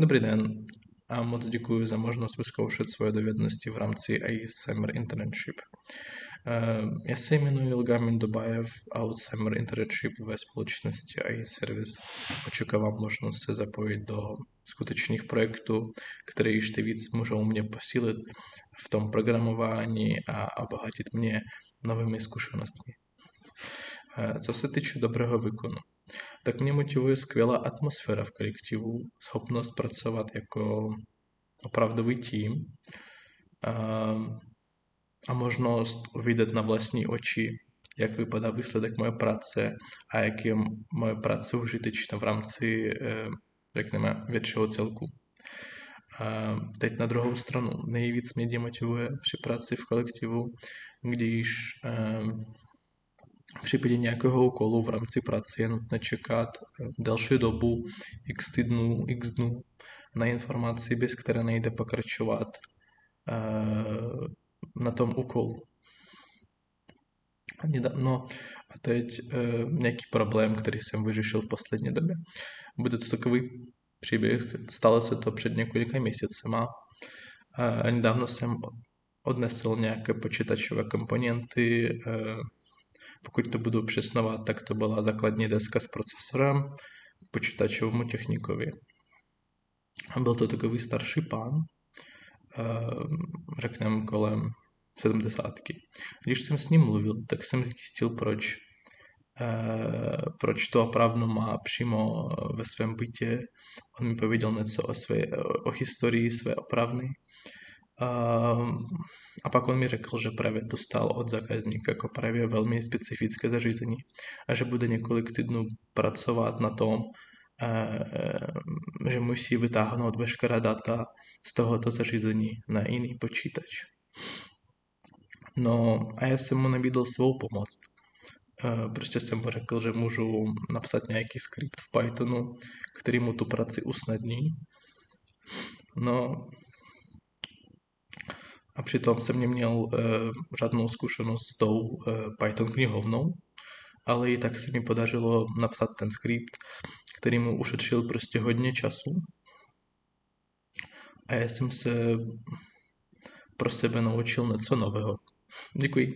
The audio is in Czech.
Dobrý den a moc děkuji za možnost vyzkoušet svoje dovednosti v rámci Summer Internship. Já se jmenuji Ilgamin Dobajev a od Summer Internship ve společnosti ACE Service očekávám možnost se zapojit do skutečných projektů, které ještě víc můžou mě posílit v tom programování a obohatit mě novými zkušenostmi. Co se týče dobrého výkonu, tak mě motivuje skvělá atmosféra v kolektivu, schopnost pracovat jako opravdový tým a, a možnost vidět na vlastní oči, jak vypadá výsledek moje práce a jak je moje práce užitečná v rámci, eh, řekneme, většího celku. A teď na druhou stranu, nejvíc mě demotivuje při práci v kolektivu, když v případě nějakého úkolu v rámci práce je nutné čekat eh, delší dobu, x týdnů, x dnů na informaci, bez které nejde pokračovat eh, na tom úkolu. No a teď eh, nějaký problém, který jsem vyřešil v poslední době. Bude to takový příběh, stalo se to před několika měsícema. Nedávno jsem odnesl nějaké počítačové komponenty pokud to budu přesnovat, tak to byla základní deska s procesorem počítačovému technikovi. A byl to takový starší pán, ehm, řekneme kolem 70. Když jsem s ním mluvil, tak jsem zjistil, proč, eh, proč to opravdu má přímo ve svém bytě. On mi pověděl něco o, své, o historii své opravny a pak on mi řekl, že právě dostal od zákazníka jako právě velmi specifické zařízení a že bude několik týdnů pracovat na tom, že musí vytáhnout veškerá data z tohoto zařízení na jiný počítač. No a já jsem mu nabídl svou pomoc. Prostě jsem mu řekl, že můžu napsat nějaký skript v Pythonu, který mu tu práci usnadní. No a přitom jsem neměl uh, žádnou zkušenost s tou uh, Python knihovnou, ale i tak se mi podařilo napsat ten skript, který mu ušetřil prostě hodně času. A já jsem se pro sebe naučil něco nového. Děkuji.